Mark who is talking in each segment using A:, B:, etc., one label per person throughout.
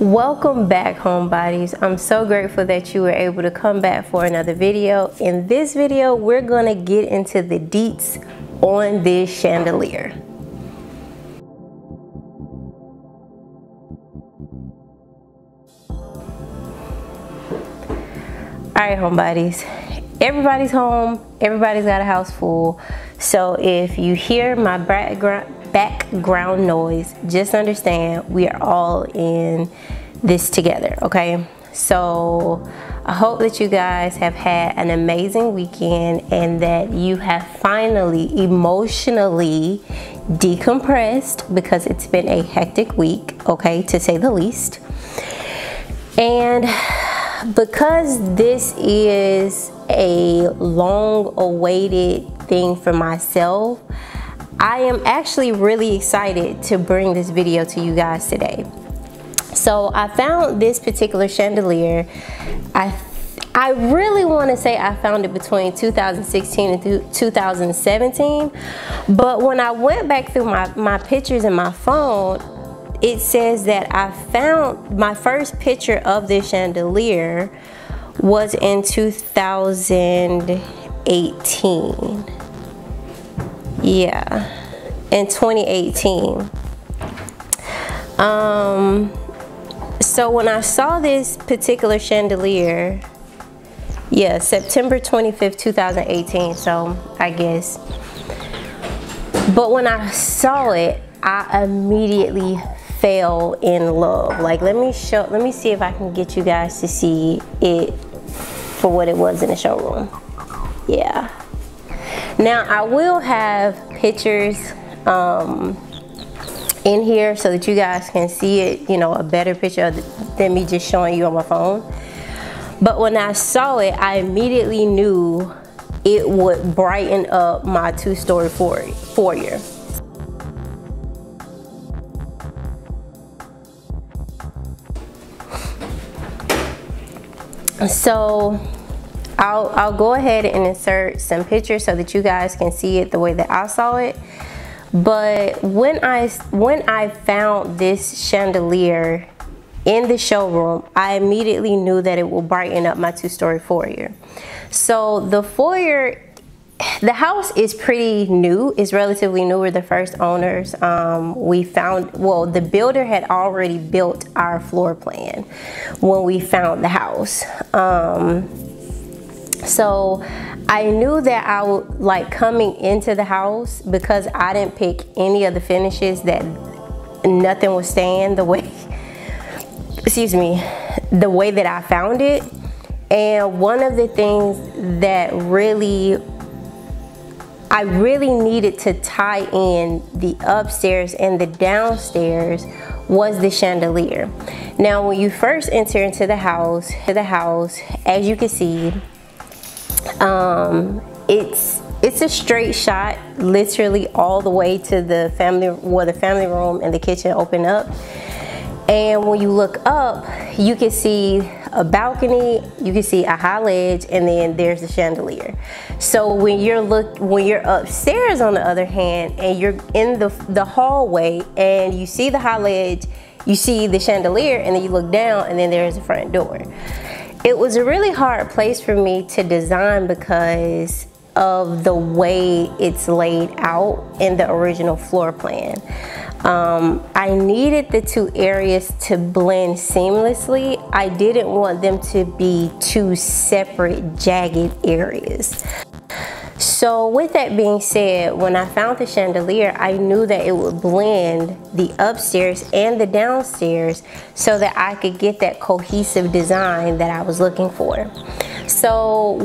A: Welcome back homebodies. I'm so grateful that you were able to come back for another video. In this video, we're gonna get into the deets on this chandelier. All right, homebodies. Everybody's home, everybody's got a house full. So if you hear my background, background noise, just understand we are all in this together, okay? So I hope that you guys have had an amazing weekend and that you have finally emotionally decompressed because it's been a hectic week, okay, to say the least. And because this is a long awaited thing for myself, I am actually really excited to bring this video to you guys today. So I found this particular chandelier. I I really want to say I found it between 2016 and 2017, but when I went back through my, my pictures in my phone, it says that I found my first picture of this chandelier was in 2018 yeah. In 2018 um so when I saw this particular chandelier yeah September 25th 2018 so I guess. But when I saw it I immediately fell in love. Like let me show let me see if I can get you guys to see it for what it was in the showroom. Yeah now I will have pictures um, in here so that you guys can see it, you know, a better picture than me just showing you on my phone. But when I saw it, I immediately knew it would brighten up my two-story foyer. So I'll, I'll go ahead and insert some pictures so that you guys can see it the way that I saw it. But when I, when I found this chandelier in the showroom, I immediately knew that it will brighten up my two-story foyer. So the foyer the house is pretty new it's relatively new we're the first owners um, we found well the builder had already built our floor plan when we found the house um, so I knew that I would like coming into the house because I didn't pick any of the finishes that nothing was staying the way, excuse me, the way that I found it. And one of the things that really, I really needed to tie in the upstairs and the downstairs was the chandelier. Now, when you first enter into the house, the house, as you can see, um, it's it's a straight shot, literally all the way to the family, where the family room and the kitchen open up. And when you look up, you can see a balcony, you can see a high ledge, and then there's the chandelier. So when you're look when you're upstairs on the other hand, and you're in the the hallway and you see the high ledge, you see the chandelier, and then you look down, and then there's the front door. It was a really hard place for me to design because of the way it's laid out in the original floor plan. Um, I needed the two areas to blend seamlessly. I didn't want them to be two separate jagged areas. So with that being said, when I found the chandelier, I knew that it would blend the upstairs and the downstairs so that I could get that cohesive design that I was looking for. So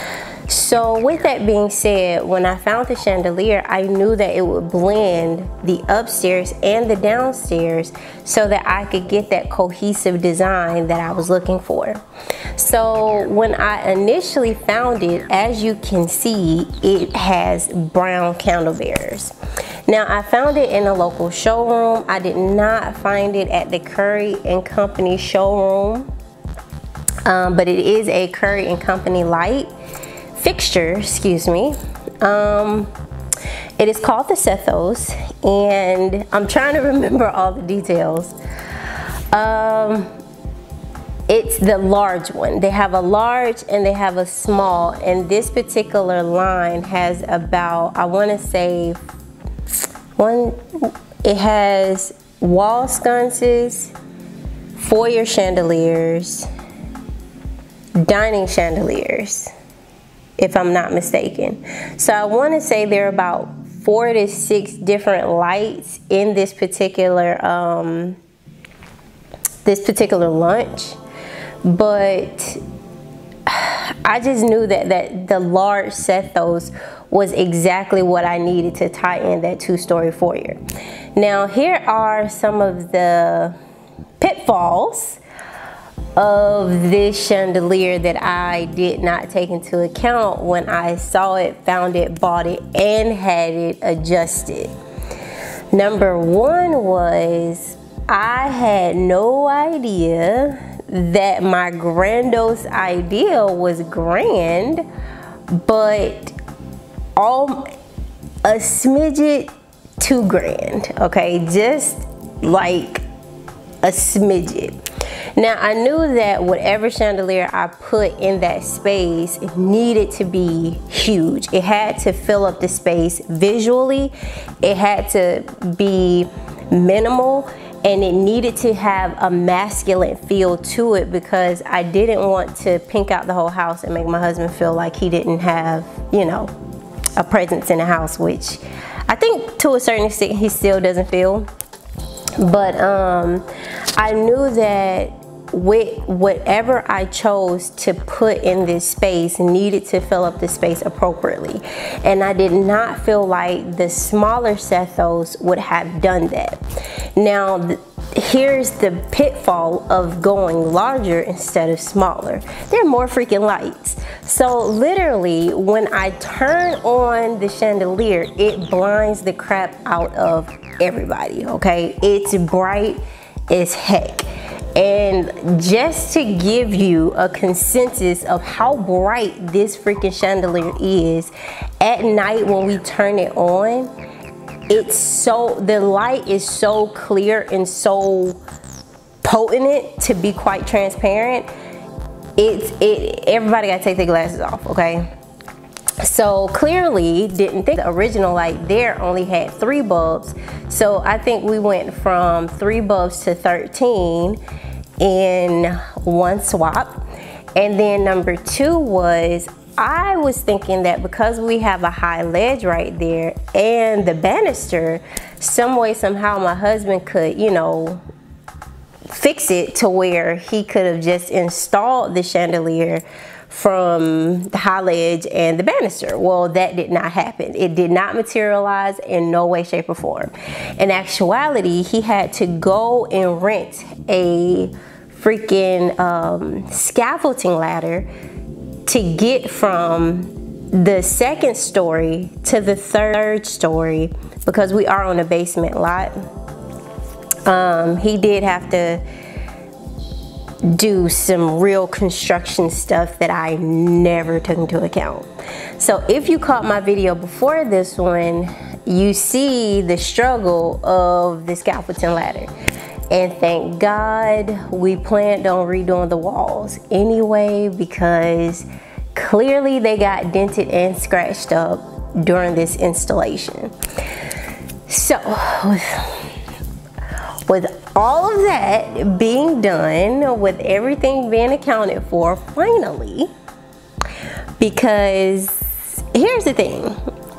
A: so with that being said, when I found the chandelier, I knew that it would blend the upstairs and the downstairs so that I could get that cohesive design that I was looking for. So when I initially found it, as you can see, it has brown candle bearers. Now I found it in a local showroom. I did not find it at the Currey and Company showroom, um, but it is a Currey and Company light fixture, excuse me. Um, it is called the Sethos, and I'm trying to remember all the details. Um, it's the large one. They have a large and they have a small. And this particular line has about, I want to say, one, it has wall sconces, foyer chandeliers, dining chandeliers, if I'm not mistaken. So I want to say there are about four to six different lights in this particular um, this particular lunch but I just knew that, that the large Sethos was exactly what I needed to tie in that two-story foyer. Now here are some of the pitfalls of this chandelier that I did not take into account when I saw it, found it, bought it, and had it adjusted. Number one was I had no idea that my grandiose idea was grand, but all a smidget too grand, okay? Just like a smidget. Now I knew that whatever chandelier I put in that space needed to be huge. It had to fill up the space visually. It had to be minimal and it needed to have a masculine feel to it because I didn't want to pink out the whole house and make my husband feel like he didn't have, you know, a presence in the house, which I think to a certain extent he still doesn't feel. But um, I knew that with whatever I chose to put in this space needed to fill up the space appropriately. And I did not feel like the smaller Sethos would have done that. Now, here's the pitfall of going larger instead of smaller. They're more freaking lights. So literally, when I turn on the chandelier, it blinds the crap out of everybody, okay? It's bright as heck. And just to give you a consensus of how bright this freaking chandelier is, at night when we turn it on, it's so, the light is so clear and so potent to be quite transparent. It's, it, everybody gotta take their glasses off, okay? So clearly didn't think the original light there only had three bulbs. So I think we went from three bulbs to 13 in one swap. And then number two was I was thinking that because we have a high ledge right there and the banister, some way, somehow my husband could, you know, fix it to where he could have just installed the chandelier from the high ledge and the banister. Well, that did not happen. It did not materialize in no way, shape, or form. In actuality, he had to go and rent a freaking um, scaffolding ladder to get from the second story to the third story because we are on a basement lot. Um, he did have to do some real construction stuff that I never took into account. So if you caught my video before this one, you see the struggle of the scaffolding ladder. And thank God we planned on redoing the walls anyway because clearly they got dented and scratched up during this installation. So with all of that being done, with everything being accounted for, finally, because here's the thing,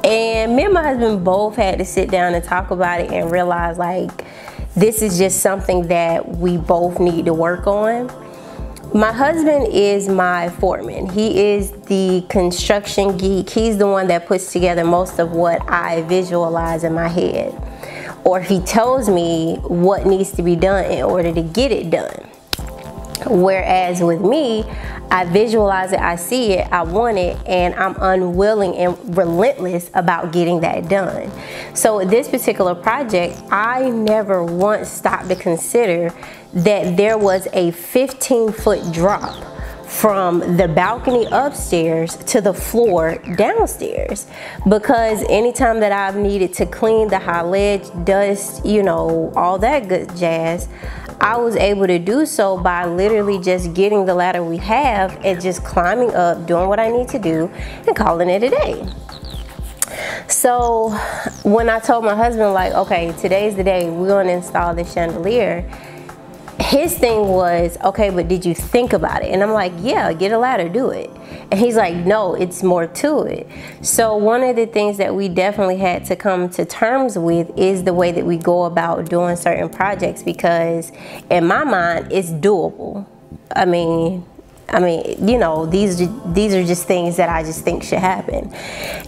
A: and me and my husband both had to sit down and talk about it and realize like this is just something that we both need to work on. My husband is my foreman. He is the construction geek. He's the one that puts together most of what I visualize in my head or he tells me what needs to be done in order to get it done. Whereas with me, I visualize it, I see it, I want it, and I'm unwilling and relentless about getting that done. So this particular project, I never once stopped to consider that there was a 15 foot drop from the balcony upstairs to the floor downstairs because anytime that I've needed to clean the high ledge, dust, you know, all that good jazz, I was able to do so by literally just getting the ladder we have and just climbing up, doing what I need to do, and calling it a day. So when I told my husband, like, okay, today's the day we're gonna install this chandelier, his thing was, okay, but did you think about it? And I'm like, yeah, get a ladder, do it. And he's like, no, it's more to it. So one of the things that we definitely had to come to terms with is the way that we go about doing certain projects because in my mind, it's doable. I mean, I mean, you know, these these are just things that I just think should happen.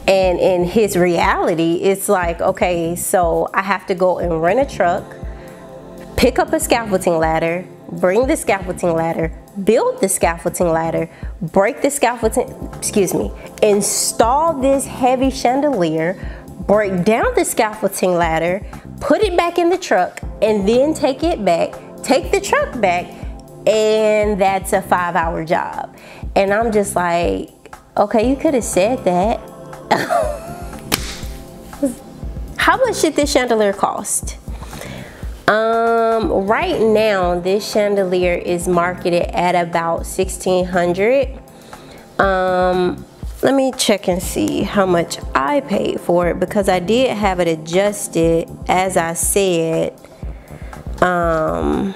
A: And in his reality, it's like, okay, so I have to go and rent a truck, pick up a scaffolding ladder, bring the scaffolding ladder, build the scaffolding ladder, break the scaffolding, excuse me, install this heavy chandelier, break down the scaffolding ladder, put it back in the truck, and then take it back, take the truck back, and that's a five hour job. And I'm just like, okay, you could have said that. How much did this chandelier cost? Um, right now, this chandelier is marketed at about 1600 Um, let me check and see how much I paid for it because I did have it adjusted as I said. Um,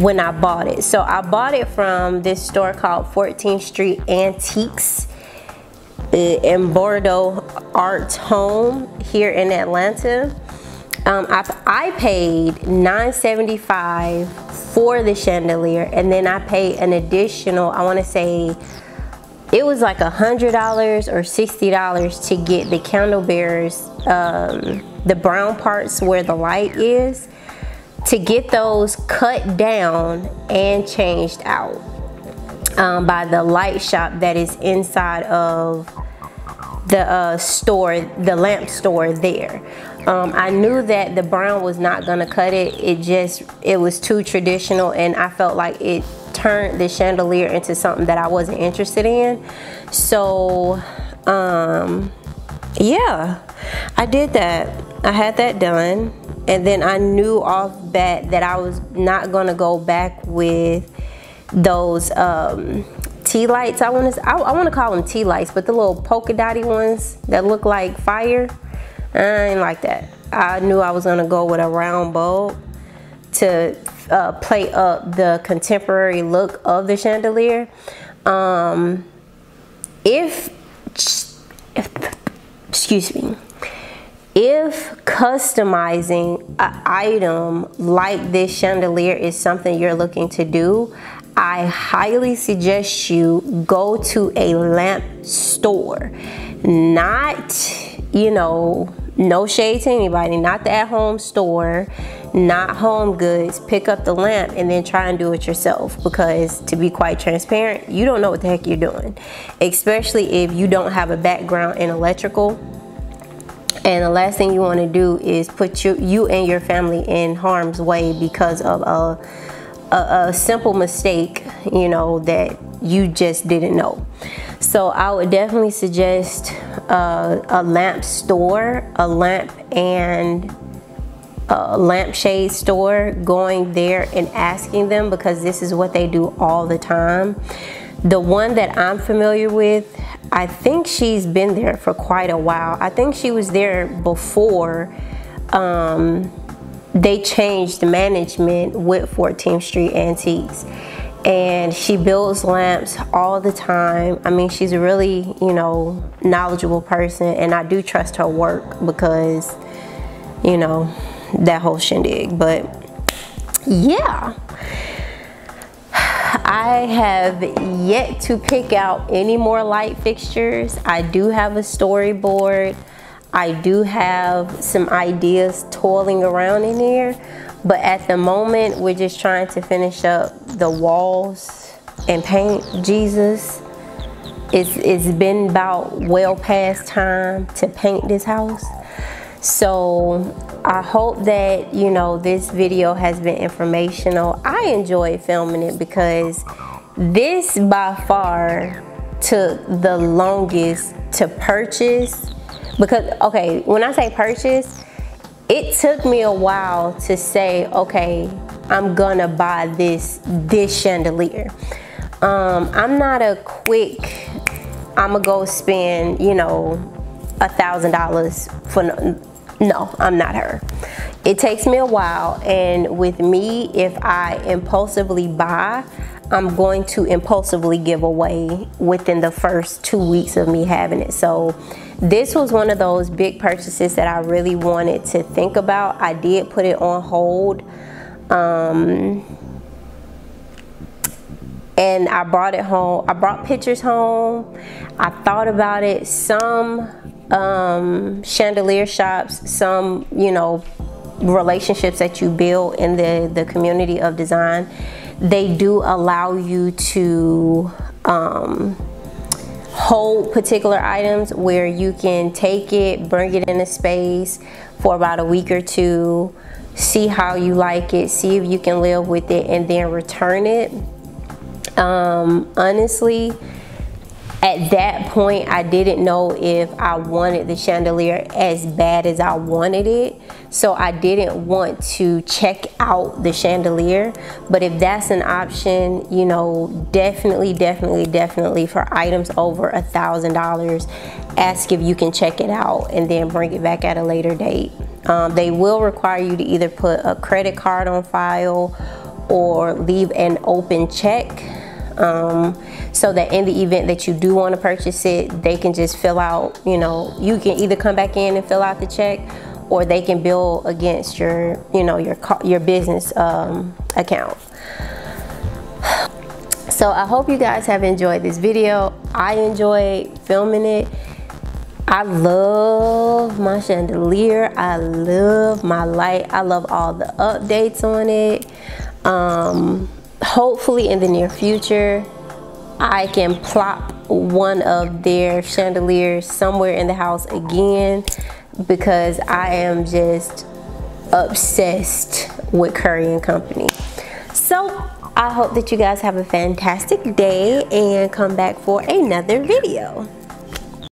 A: when I bought it. So I bought it from this store called 14th Street Antiques in Bordeaux Art Home here in Atlanta. Um, I, I paid $9.75 for the chandelier and then I paid an additional, I want to say it was like a $100 or $60 to get the candle bearers, um, the brown parts where the light is to get those cut down and changed out um, by the light shop that is inside of the uh, store, the lamp store there. Um, I knew that the brown was not gonna cut it. It just, it was too traditional and I felt like it turned the chandelier into something that I wasn't interested in. So, um, yeah, I did that. I had that done and then I knew off bat that I was not gonna go back with those um, tea lights. I want to I, I want to call them tea lights, but the little polka dotty ones that look like fire. I ain't like that. I knew I was gonna go with a round bulb to uh, play up the contemporary look of the chandelier. Um, if, if excuse me if customizing an item like this chandelier is something you're looking to do, I highly suggest you go to a lamp store. Not, you know, no shade to anybody, not the at home store, not home goods. Pick up the lamp and then try and do it yourself because, to be quite transparent, you don't know what the heck you're doing, especially if you don't have a background in electrical. And the last thing you want to do is put you, you and your family in harm's way because of a, a, a simple mistake, you know, that you just didn't know. So I would definitely suggest uh, a lamp store, a lamp and a lampshade store, going there and asking them because this is what they do all the time. The one that I'm familiar with I think she's been there for quite a while. I think she was there before um, they changed management with 14th Street Antiques. And she builds lamps all the time. I mean, she's a really, you know, knowledgeable person. And I do trust her work because, you know, that whole shindig. But yeah. I have yet to pick out any more light fixtures. I do have a storyboard. I do have some ideas toiling around in here, but at the moment we're just trying to finish up the walls and paint Jesus. It's, it's been about well past time to paint this house. So I hope that, you know, this video has been informational. I enjoyed filming it because this by far took the longest to purchase because, okay, when I say purchase, it took me a while to say, okay, I'm gonna buy this this chandelier. Um, I'm not a quick, I'm gonna go spend, you know, a thousand dollars for no, no, I'm not her. It takes me a while, and with me, if I impulsively buy, I'm going to impulsively give away within the first two weeks of me having it. So this was one of those big purchases that I really wanted to think about. I did put it on hold. Um, and I brought it home. I brought pictures home. I thought about it. Some um, chandelier shops, some, you know, relationships that you build in the, the community of design, they do allow you to um, hold particular items where you can take it, bring it in a space for about a week or two, see how you like it, see if you can live with it, and then return it. Um, honestly, at that point, I didn't know if I wanted the chandelier as bad as I wanted it. So I didn't want to check out the chandelier. But if that's an option, you know, definitely, definitely, definitely for items over a thousand dollars, ask if you can check it out and then bring it back at a later date. Um, they will require you to either put a credit card on file or leave an open check um, so that in the event that you do want to purchase it, they can just fill out, you know, you can either come back in and fill out the check or they can bill against your, you know, your, your business um, account. So I hope you guys have enjoyed this video. I enjoyed filming it. I love my chandelier. I love my light. I love all the updates on it. Um, hopefully in the near future I can plop one of their chandeliers somewhere in the house again because I am just obsessed with Currey and Company. So I hope that you guys have a fantastic day and come back for another video.